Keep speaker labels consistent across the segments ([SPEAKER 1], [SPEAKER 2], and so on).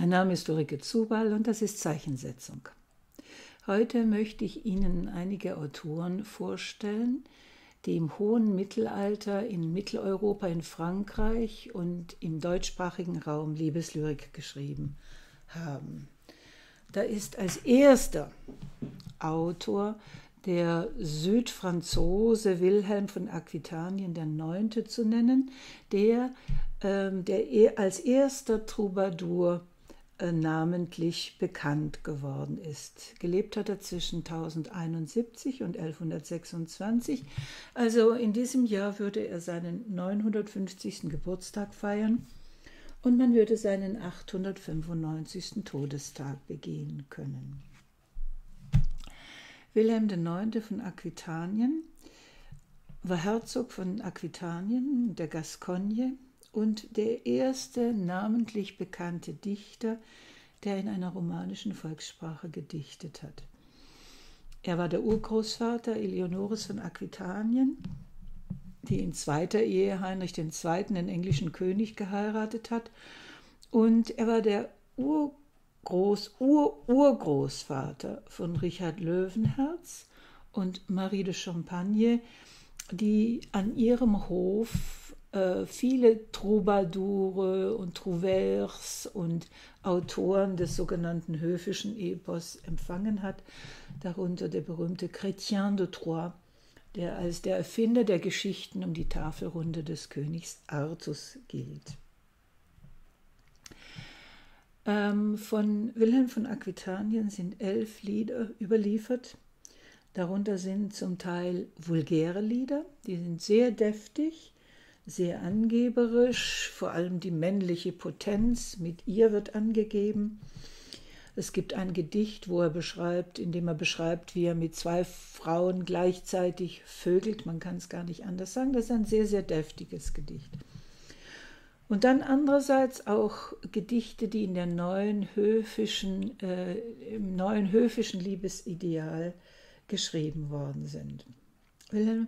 [SPEAKER 1] Mein Name ist Ulrike Zubal und das ist Zeichensetzung. Heute möchte ich Ihnen einige Autoren vorstellen, die im hohen Mittelalter in Mitteleuropa, in Frankreich und im deutschsprachigen Raum Liebeslyrik geschrieben haben. Da ist als erster Autor der Südfranzose Wilhelm von Aquitanien der Neunte zu nennen, der, ähm, der e, als erster Troubadour namentlich bekannt geworden ist. Gelebt hat er zwischen 1071 und 1126. Also in diesem Jahr würde er seinen 950. Geburtstag feiern und man würde seinen 895. Todestag begehen können. Wilhelm IX. von Aquitanien war Herzog von Aquitanien, der Gascogne, und der erste namentlich bekannte Dichter, der in einer romanischen Volkssprache gedichtet hat. Er war der Urgroßvater Eleonoris von Aquitanien, die in zweiter Ehe Heinrich II., den englischen König, geheiratet hat. Und er war der Urgroß, Ur, Urgroßvater von Richard Löwenherz und Marie de Champagne, die an ihrem Hof äh, viele Troubadoure und Trouvers und Autoren des sogenannten höfischen Epos empfangen hat, darunter der berühmte Chrétien de Troyes, der als der Erfinder der Geschichten um die Tafelrunde des Königs Artus gilt. Ähm, von Wilhelm von Aquitanien sind elf Lieder überliefert. Darunter sind zum Teil vulgäre Lieder, die sind sehr deftig, sehr angeberisch, vor allem die männliche Potenz, mit ihr wird angegeben. Es gibt ein Gedicht, wo er beschreibt, in dem er beschreibt, wie er mit zwei Frauen gleichzeitig vögelt. Man kann es gar nicht anders sagen. Das ist ein sehr, sehr deftiges Gedicht. Und dann andererseits auch Gedichte, die in der neuen höfischen, äh, im neuen höfischen Liebesideal geschrieben worden sind. Wilhelm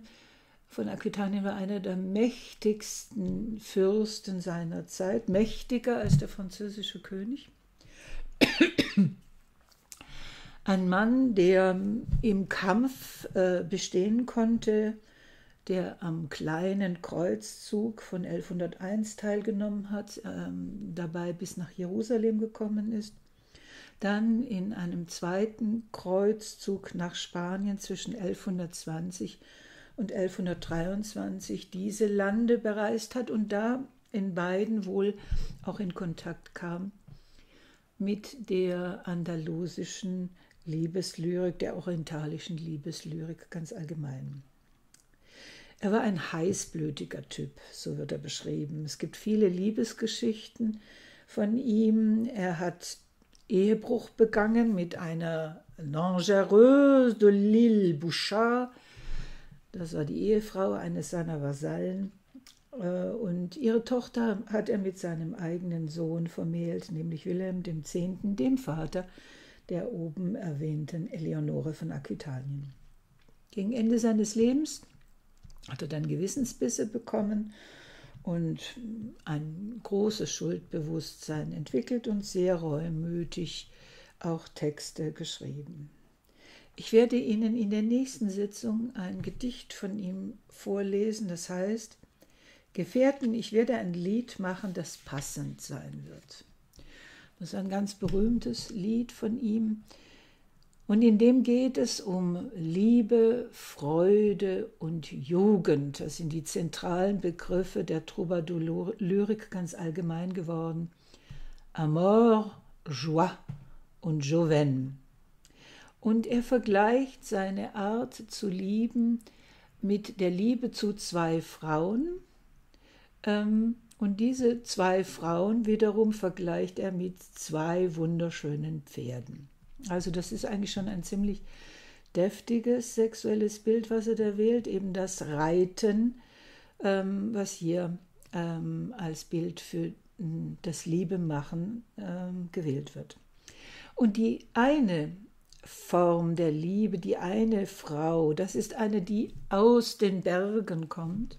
[SPEAKER 1] von Aquitanien war einer der mächtigsten Fürsten seiner Zeit, mächtiger als der französische König. Ein Mann, der im Kampf äh, bestehen konnte, der am kleinen Kreuzzug von 1101 teilgenommen hat, ähm, dabei bis nach Jerusalem gekommen ist, dann in einem zweiten Kreuzzug nach Spanien zwischen 1120 und 1123 diese Lande bereist hat und da in beiden wohl auch in Kontakt kam mit der andalusischen Liebeslyrik, der orientalischen Liebeslyrik ganz allgemein. Er war ein heißblütiger Typ, so wird er beschrieben. Es gibt viele Liebesgeschichten von ihm. Er hat Ehebruch begangen mit einer Langereuse de l'Île Bouchard, das war die Ehefrau eines seiner Vasallen. Äh, und ihre Tochter hat er mit seinem eigenen Sohn vermählt, nämlich Wilhelm X., dem Vater der oben erwähnten Eleonore von Aquitanien. Gegen Ende seines Lebens hat er dann Gewissensbisse bekommen und ein großes Schuldbewusstsein entwickelt und sehr reumütig auch Texte geschrieben. Ich werde Ihnen in der nächsten Sitzung ein Gedicht von ihm vorlesen, das heißt, Gefährten, ich werde ein Lied machen, das passend sein wird. Das ist ein ganz berühmtes Lied von ihm. Und in dem geht es um Liebe, Freude und Jugend. Das sind die zentralen Begriffe der Troubadour-Lyrik ganz allgemein geworden. Amor, Joie und Joven. Und er vergleicht seine Art zu lieben mit der Liebe zu zwei Frauen. Ähm, und diese zwei Frauen wiederum vergleicht er mit zwei wunderschönen Pferden. Also das ist eigentlich schon ein ziemlich deftiges sexuelles Bild, was er da wählt, eben das Reiten, ähm, was hier ähm, als Bild für hm, das Liebemachen gewählt wird. Und die eine Form der Liebe, die eine Frau, das ist eine, die aus den Bergen kommt.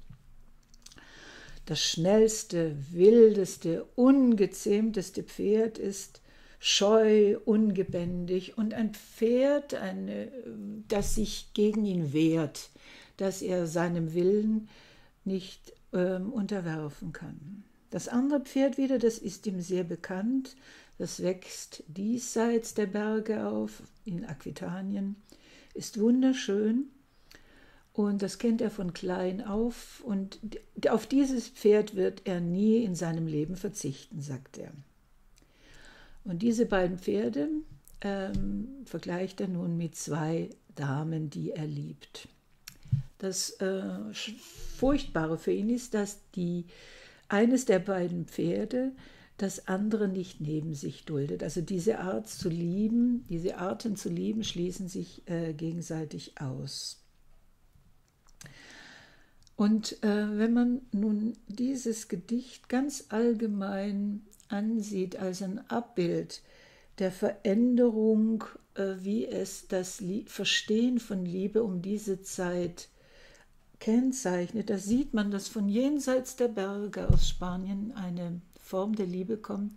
[SPEAKER 1] das schnellste, wildeste, ungezähmteste Pferd ist, scheu, ungebändig und ein Pferd, eine, das sich gegen ihn wehrt, dass er seinem Willen nicht ähm, unterwerfen kann. Das andere Pferd wieder, das ist ihm sehr bekannt, das wächst diesseits der Berge auf, in Aquitanien, ist wunderschön und das kennt er von klein auf und auf dieses Pferd wird er nie in seinem Leben verzichten, sagt er. Und diese beiden Pferde ähm, vergleicht er nun mit zwei Damen, die er liebt. Das äh, Furchtbare für ihn ist, dass die, eines der beiden Pferde das andere nicht neben sich duldet. Also diese Art zu lieben, diese Arten zu lieben, schließen sich äh, gegenseitig aus. Und äh, wenn man nun dieses Gedicht ganz allgemein ansieht als ein Abbild der Veränderung, äh, wie es das Lie Verstehen von Liebe um diese Zeit kennzeichnet, da sieht man, dass von jenseits der Berge aus Spanien eine Form der Liebe kommt,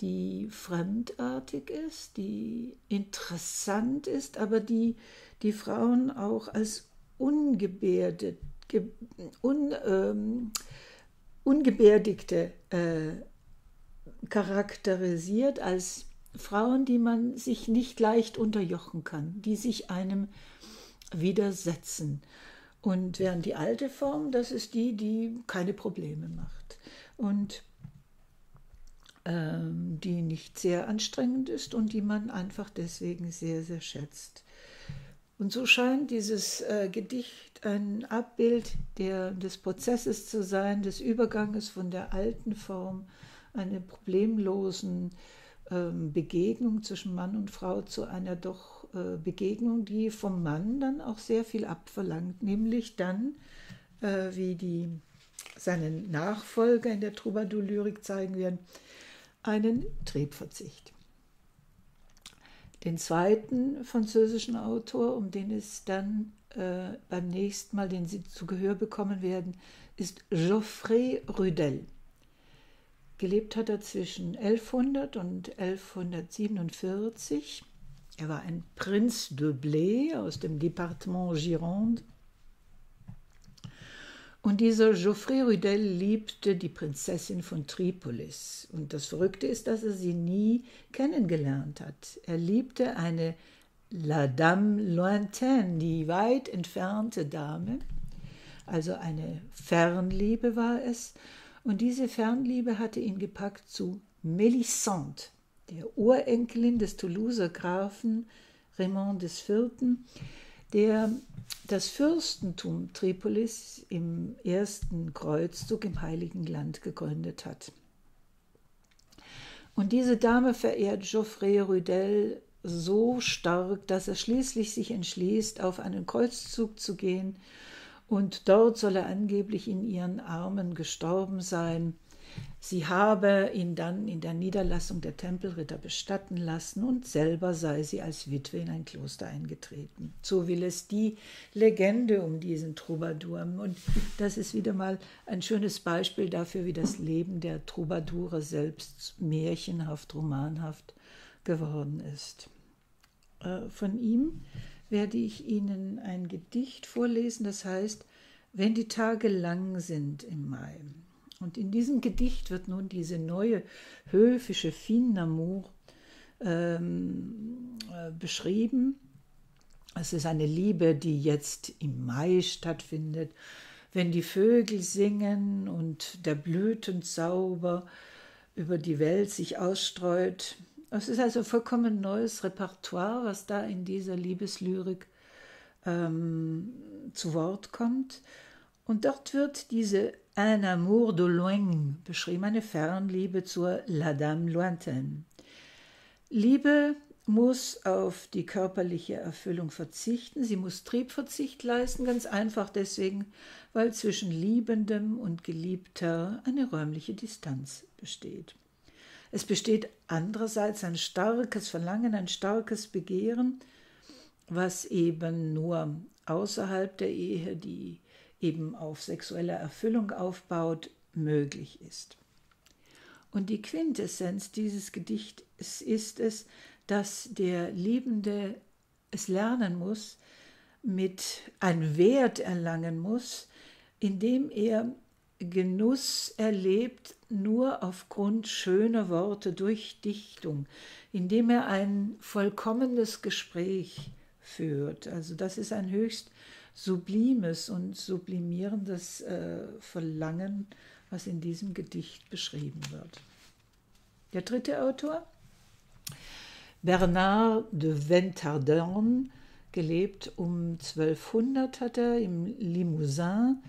[SPEAKER 1] die fremdartig ist, die interessant ist, aber die die Frauen auch als ungebärdet un, ähm, Ungebärdigte äh, charakterisiert als Frauen, die man sich nicht leicht unterjochen kann, die sich einem widersetzen. Und während die alte Form, das ist die, die keine Probleme macht und die nicht sehr anstrengend ist und die man einfach deswegen sehr, sehr schätzt. Und so scheint dieses äh, Gedicht ein Abbild der, des Prozesses zu sein, des Überganges von der alten Form, einer problemlosen ähm, Begegnung zwischen Mann und Frau zu einer doch äh, Begegnung, die vom Mann dann auch sehr viel abverlangt, nämlich dann, äh, wie die seinen Nachfolger in der Troubadour-Lyrik zeigen werden, einen Triebverzicht. Den zweiten französischen Autor, um den es dann äh, beim nächsten Mal, den Sie zu Gehör bekommen werden, ist Geoffrey Rudel. Gelebt hat er zwischen 1100 und 1147. Er war ein Prinz de Blé aus dem Departement Gironde und dieser Geoffrey Rudel liebte die Prinzessin von Tripolis. Und das Verrückte ist, dass er sie nie kennengelernt hat. Er liebte eine La Dame Lointaine, die weit entfernte Dame. Also eine Fernliebe war es. Und diese Fernliebe hatte ihn gepackt zu Melisande, der Urenkelin des Toulouser Grafen Raymond IV., der das Fürstentum Tripolis im ersten Kreuzzug im Heiligen Land gegründet hat. Und diese Dame verehrt Geoffrey Rudel so stark, dass er schließlich sich entschließt, auf einen Kreuzzug zu gehen, und dort soll er angeblich in ihren Armen gestorben sein Sie habe ihn dann in der Niederlassung der Tempelritter bestatten lassen und selber sei sie als Witwe in ein Kloster eingetreten. So will es die Legende um diesen Troubadour. Und das ist wieder mal ein schönes Beispiel dafür, wie das Leben der Troubadoure selbst märchenhaft, romanhaft geworden ist. Äh, von ihm werde ich Ihnen ein Gedicht vorlesen, das heißt, wenn die Tage lang sind im Mai. Und in diesem Gedicht wird nun diese neue höfische Fin-Amour ähm, äh, beschrieben. Es ist eine Liebe, die jetzt im Mai stattfindet, wenn die Vögel singen und der Blütenzauber über die Welt sich ausstreut. Es ist also vollkommen neues Repertoire, was da in dieser Liebeslyrik ähm, zu Wort kommt. Und dort wird diese Un amour de loin beschrieben, eine Fernliebe zur La Dame Lointaine. Liebe muss auf die körperliche Erfüllung verzichten, sie muss Triebverzicht leisten, ganz einfach deswegen, weil zwischen Liebendem und Geliebter eine räumliche Distanz besteht. Es besteht andererseits ein starkes Verlangen, ein starkes Begehren, was eben nur außerhalb der Ehe die eben auf sexuelle Erfüllung aufbaut, möglich ist. Und die Quintessenz dieses Gedichts ist es, dass der Liebende es lernen muss, mit einem Wert erlangen muss, indem er Genuss erlebt nur aufgrund schöner Worte durch Dichtung, indem er ein vollkommenes Gespräch führt. Also das ist ein höchst sublimes und sublimierendes äh, Verlangen, was in diesem Gedicht beschrieben wird. Der dritte Autor, Bernard de Ventardorn, gelebt um 1200 hat er im Limousin,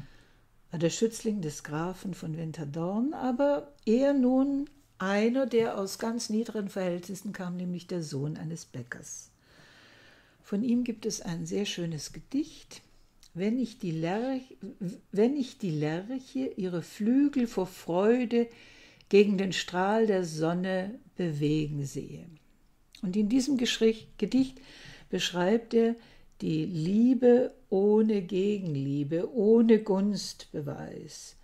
[SPEAKER 1] war der Schützling des Grafen von Ventardorn, aber er nun einer, der aus ganz niederen Verhältnissen kam, nämlich der Sohn eines Bäckers. Von ihm gibt es ein sehr schönes Gedicht. Wenn ich die Lerche, wenn ich die Lerche ihre Flügel vor Freude gegen den Strahl der Sonne bewegen sehe. Und in diesem Gedicht beschreibt er die Liebe ohne Gegenliebe, ohne Gunstbeweis.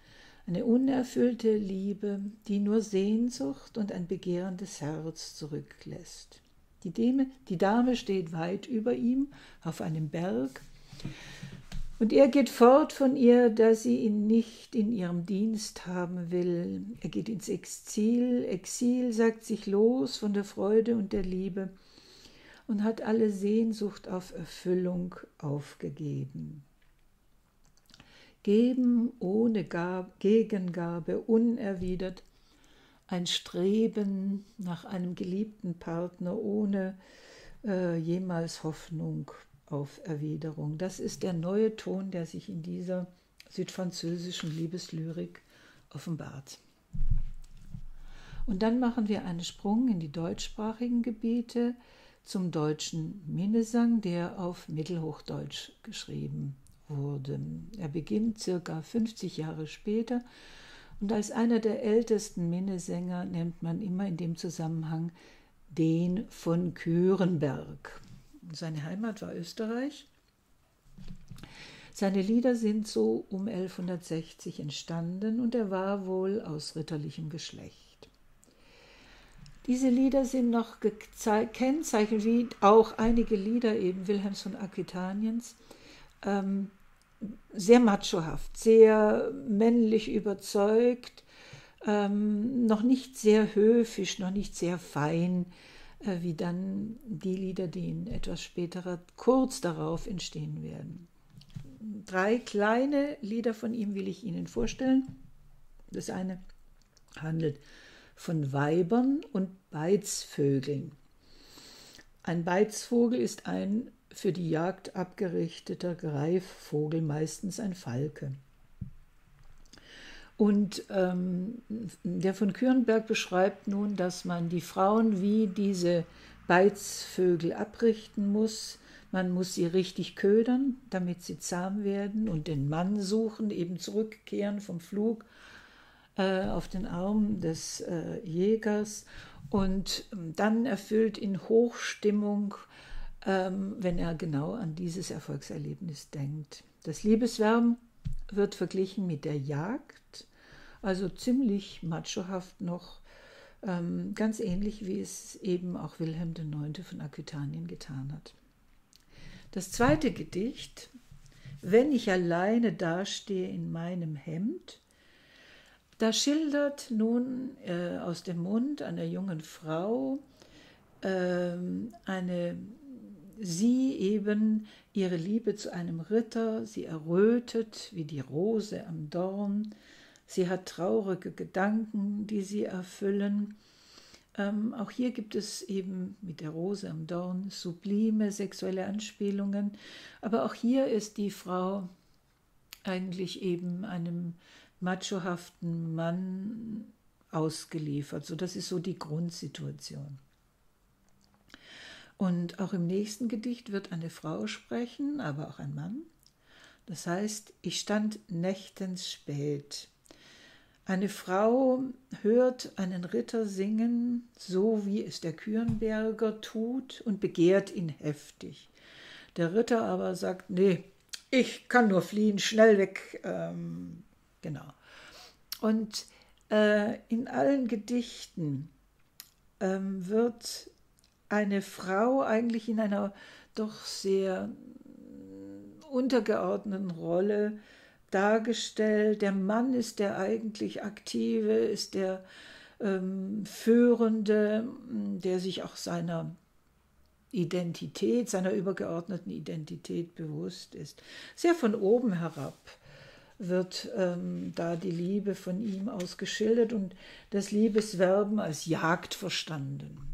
[SPEAKER 1] Eine unerfüllte Liebe, die nur Sehnsucht und ein begehrendes Herz zurücklässt. Die Dame, die Dame steht weit über ihm auf einem Berg und er geht fort von ihr, da sie ihn nicht in ihrem Dienst haben will. Er geht ins Exil. Exil sagt sich los von der Freude und der Liebe und hat alle Sehnsucht auf Erfüllung aufgegeben. Geben ohne Gab Gegengabe, unerwidert, ein Streben nach einem geliebten Partner ohne äh, jemals Hoffnung auf Erwiderung. Das ist der neue Ton, der sich in dieser südfranzösischen Liebeslyrik offenbart. Und dann machen wir einen Sprung in die deutschsprachigen Gebiete zum deutschen Minnesang, der auf Mittelhochdeutsch geschrieben wurde. Er beginnt circa 50 Jahre später und als einer der ältesten Minnesänger nennt man immer in dem Zusammenhang den von Kürenberg. Seine Heimat war Österreich. Seine Lieder sind so um 1160 entstanden und er war wohl aus ritterlichem Geschlecht. Diese Lieder sind noch gekennzeichnet, wie auch einige Lieder eben Wilhelms von Aquitaniens, ähm, sehr machohaft, sehr männlich überzeugt, ähm, noch nicht sehr höfisch, noch nicht sehr fein, wie dann die Lieder, die in etwas späterer, kurz darauf entstehen werden. Drei kleine Lieder von ihm will ich Ihnen vorstellen. Das eine handelt von Weibern und Beizvögeln. Ein Beizvogel ist ein für die Jagd abgerichteter Greifvogel, meistens ein Falke. Und ähm, der von Kürenberg beschreibt nun, dass man die Frauen wie diese Beizvögel abrichten muss. Man muss sie richtig ködern, damit sie zahm werden und den Mann suchen, eben zurückkehren vom Flug äh, auf den Arm des äh, Jägers und ähm, dann erfüllt in Hochstimmung, ähm, wenn er genau an dieses Erfolgserlebnis denkt. Das Liebeswerben wird verglichen mit der Jagd also ziemlich machohaft noch, ähm, ganz ähnlich wie es eben auch Wilhelm IX. von Aquitanien getan hat. Das zweite Gedicht, Wenn ich alleine dastehe in meinem Hemd, da schildert nun äh, aus dem Mund einer jungen Frau äh, eine sie eben ihre Liebe zu einem Ritter, sie errötet wie die Rose am Dorn, Sie hat traurige Gedanken, die sie erfüllen. Ähm, auch hier gibt es eben mit der Rose am Dorn sublime sexuelle Anspielungen. Aber auch hier ist die Frau eigentlich eben einem machohaften Mann ausgeliefert. So, das ist so die Grundsituation. Und auch im nächsten Gedicht wird eine Frau sprechen, aber auch ein Mann. Das heißt, ich stand nächtens spät eine Frau hört einen Ritter singen, so wie es der Kürenberger tut, und begehrt ihn heftig. Der Ritter aber sagt, nee, ich kann nur fliehen, schnell weg. Ähm, genau. Und äh, in allen Gedichten ähm, wird eine Frau eigentlich in einer doch sehr untergeordneten Rolle dargestellt. Der Mann ist der eigentlich Aktive, ist der ähm, Führende, der sich auch seiner Identität, seiner übergeordneten Identität bewusst ist. Sehr von oben herab wird ähm, da die Liebe von ihm aus geschildert und das Liebeswerben als Jagd verstanden.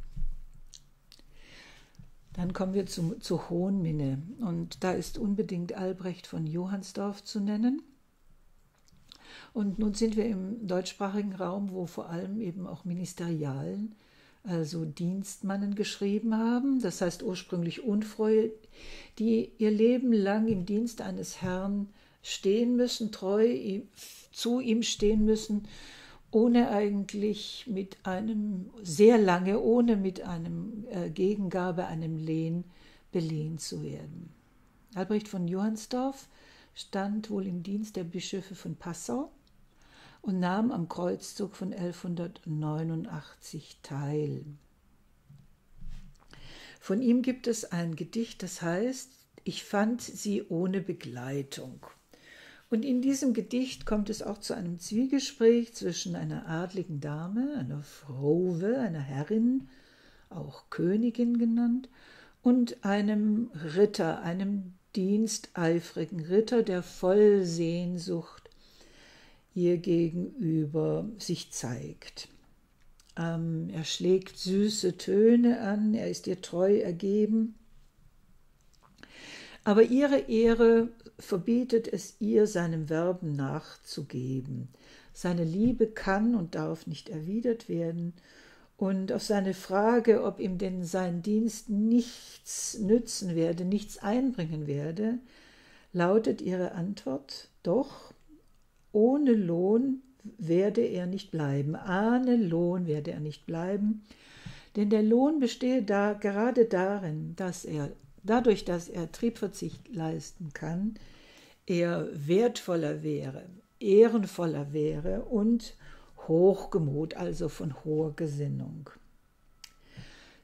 [SPEAKER 1] Dann kommen wir zu, zu Hohenminne und da ist unbedingt Albrecht von Johannsdorf zu nennen. Und nun sind wir im deutschsprachigen Raum, wo vor allem eben auch Ministerialen, also Dienstmannen geschrieben haben, das heißt ursprünglich Unfreue, die ihr Leben lang im Dienst eines Herrn stehen müssen, treu zu ihm stehen müssen, ohne eigentlich mit einem, sehr lange, ohne mit einem äh, Gegengabe, einem Lehn belehnt zu werden. Albrecht von Johannsdorf stand wohl im Dienst der Bischöfe von Passau und nahm am Kreuzzug von 1189 teil. Von ihm gibt es ein Gedicht, das heißt, ich fand sie ohne Begleitung. Und in diesem Gedicht kommt es auch zu einem Zwiegespräch zwischen einer adligen Dame, einer Frauwe, einer Herrin, auch Königin genannt, und einem Ritter, einem diensteifrigen Ritter, der voll Sehnsucht ihr gegenüber sich zeigt. Ähm, er schlägt süße Töne an, er ist ihr treu ergeben aber ihre Ehre verbietet es ihr, seinem Werben nachzugeben. Seine Liebe kann und darf nicht erwidert werden, und auf seine Frage, ob ihm denn sein Dienst nichts nützen werde, nichts einbringen werde, lautet ihre Antwort, doch ohne Lohn werde er nicht bleiben, ahne Lohn werde er nicht bleiben, denn der Lohn bestehe da gerade darin, dass er dadurch, dass er Triebverzicht leisten kann, er wertvoller wäre, ehrenvoller wäre und hochgemut, also von hoher Gesinnung.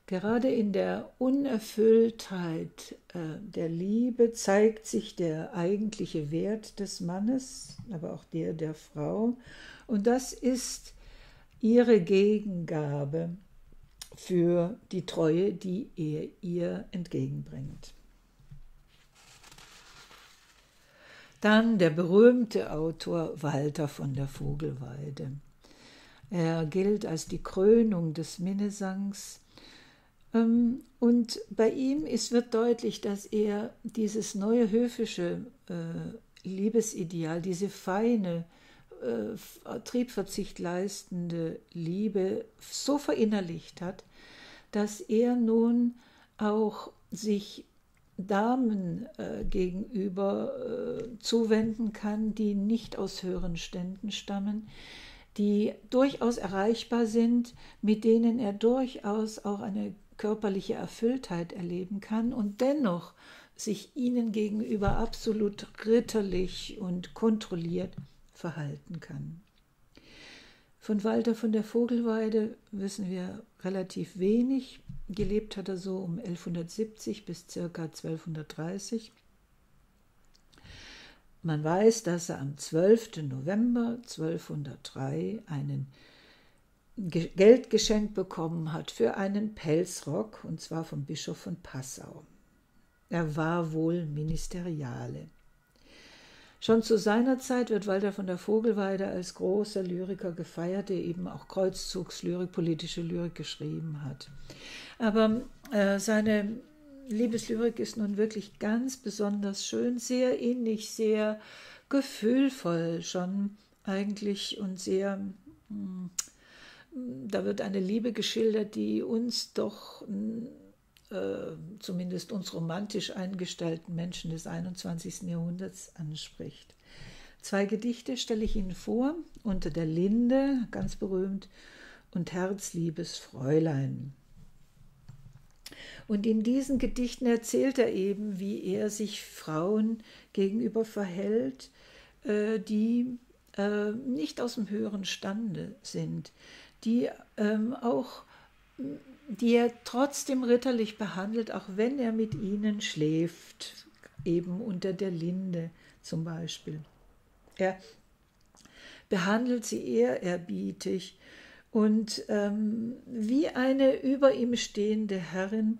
[SPEAKER 1] Gerade in der Unerfülltheit äh, der Liebe zeigt sich der eigentliche Wert des Mannes, aber auch der der Frau. Und das ist ihre Gegengabe für die Treue, die er ihr entgegenbringt. Dann der berühmte Autor Walter von der Vogelweide. Er gilt als die Krönung des Minnesangs. Ähm, und bei ihm ist, wird deutlich, dass er dieses neue höfische äh, Liebesideal, diese feine, äh, Triebverzicht leistende Liebe so verinnerlicht hat, dass er nun auch sich Damen äh, gegenüber äh, zuwenden kann, die nicht aus höheren Ständen stammen, die durchaus erreichbar sind, mit denen er durchaus auch eine körperliche Erfülltheit erleben kann und dennoch sich ihnen gegenüber absolut ritterlich und kontrolliert verhalten kann. Von Walter von der Vogelweide wissen wir relativ wenig. Gelebt hat er so um 1170 bis circa 1230. Man weiß, dass er am 12. November 1203 einen Geld geschenkt bekommen hat für einen Pelzrock, und zwar vom Bischof von Passau. Er war wohl Ministeriale. Schon zu seiner Zeit wird Walter von der Vogelweide als großer Lyriker gefeiert, der eben auch Kreuzzugslyrik, politische Lyrik geschrieben hat. Aber äh, seine Liebeslyrik ist nun wirklich ganz besonders schön, sehr innig, sehr gefühlvoll schon eigentlich und sehr, mh, hm, da wird eine Liebe geschildert, die uns doch hm, äh, zumindest uns romantisch eingestellten Menschen des 21. Jahrhunderts anspricht. Zwei Gedichte stelle ich Ihnen vor, unter der Linde, ganz berühmt, und Herzliebes Fräulein. Und in diesen Gedichten erzählt er eben, wie er sich Frauen gegenüber verhält, äh, die äh, nicht aus dem höheren Stande sind, die ähm, auch die er trotzdem ritterlich behandelt, auch wenn er mit ihnen schläft, eben unter der Linde zum Beispiel. Er behandelt sie ehrerbietig und ähm, wie eine über ihm stehende Herrin,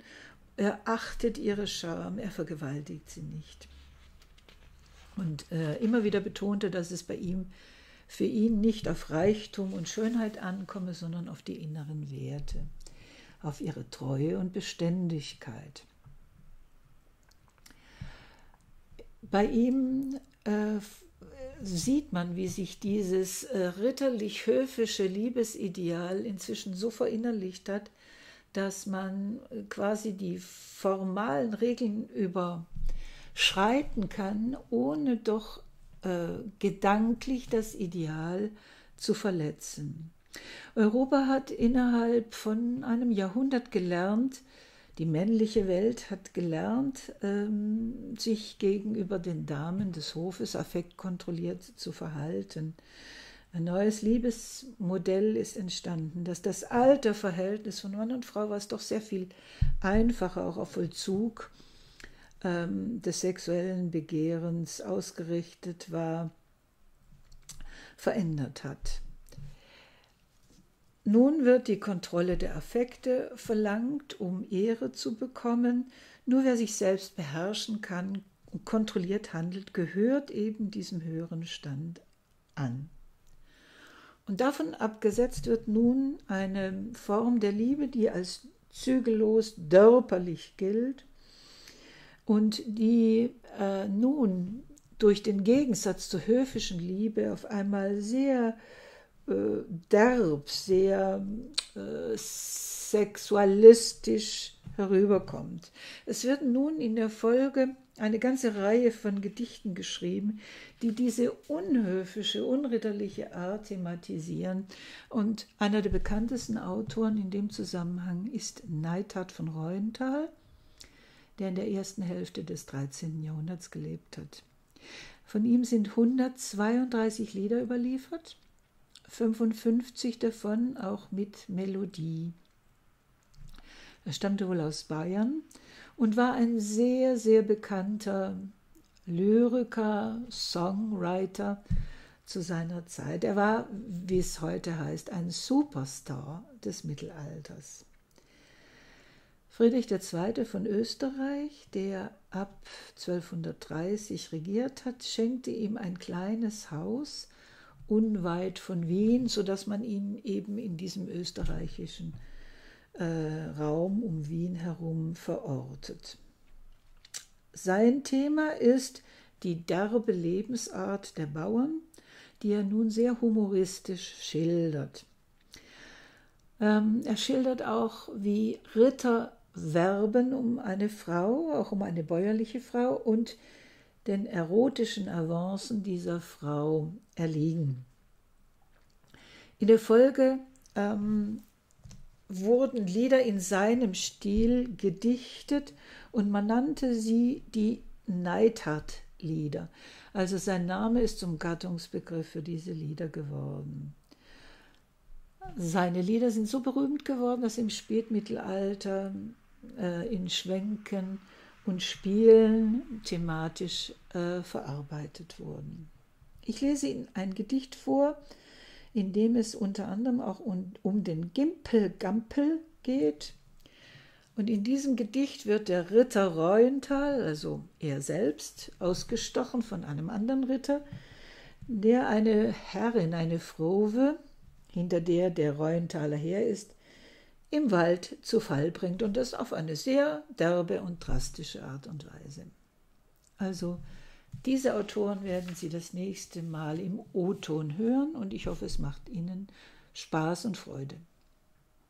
[SPEAKER 1] er achtet ihre Scham, er vergewaltigt sie nicht. Und äh, immer wieder betonte, dass es bei ihm für ihn nicht auf Reichtum und Schönheit ankomme, sondern auf die inneren Werte, auf ihre Treue und Beständigkeit. Bei ihm äh, sieht man, wie sich dieses äh, ritterlich-höfische Liebesideal inzwischen so verinnerlicht hat, dass man äh, quasi die formalen Regeln überschreiten kann, ohne doch äh, gedanklich das Ideal zu verletzen. Europa hat innerhalb von einem Jahrhundert gelernt, die männliche Welt hat gelernt, ähm, sich gegenüber den Damen des Hofes affektkontrolliert zu verhalten. Ein neues Liebesmodell ist entstanden, dass das alte Verhältnis von Mann und Frau, was doch sehr viel einfacher auch auf Vollzug ähm, des sexuellen Begehrens ausgerichtet war, verändert hat. Nun wird die Kontrolle der Affekte verlangt, um Ehre zu bekommen. Nur wer sich selbst beherrschen kann und kontrolliert handelt, gehört eben diesem höheren Stand an. Und davon abgesetzt wird nun eine Form der Liebe, die als zügellos dörperlich gilt und die äh, nun durch den Gegensatz zur höfischen Liebe auf einmal sehr äh, derb, sehr äh, sexualistisch herüberkommt. Es wird nun in der Folge eine ganze Reihe von Gedichten geschrieben, die diese unhöfische, unritterliche Art thematisieren. Und einer der bekanntesten Autoren in dem Zusammenhang ist Neidhard von Reuenthal, der in der ersten Hälfte des 13. Jahrhunderts gelebt hat. Von ihm sind 132 Lieder überliefert 55 davon auch mit Melodie. Er stammte wohl aus Bayern und war ein sehr, sehr bekannter Lyriker, Songwriter zu seiner Zeit. Er war, wie es heute heißt, ein Superstar des Mittelalters. Friedrich II. von Österreich, der ab 1230 regiert hat, schenkte ihm ein kleines Haus unweit von Wien, sodass man ihn eben in diesem österreichischen äh, Raum um Wien herum verortet. Sein Thema ist die derbe Lebensart der Bauern, die er nun sehr humoristisch schildert. Ähm, er schildert auch, wie Ritter werben um eine Frau, auch um eine bäuerliche Frau, und den erotischen Avancen dieser Frau erliegen. In der Folge ähm, wurden Lieder in seinem Stil gedichtet und man nannte sie die Neidhardt-Lieder. Also sein Name ist zum Gattungsbegriff für diese Lieder geworden. Seine Lieder sind so berühmt geworden, dass im Spätmittelalter äh, in Schwenken und Spielen thematisch äh, verarbeitet wurden. Ich lese Ihnen ein Gedicht vor, in dem es unter anderem auch um, um den Gimpel-Gampel geht. Und in diesem Gedicht wird der Ritter Reuenthal, also er selbst, ausgestochen von einem anderen Ritter, der eine Herrin, eine Frowe, hinter der der Reuenthaler her ist, im Wald zu Fall bringt und das auf eine sehr derbe und drastische Art und Weise. Also diese Autoren werden Sie das nächste Mal im O-Ton hören und ich hoffe, es macht Ihnen Spaß und Freude.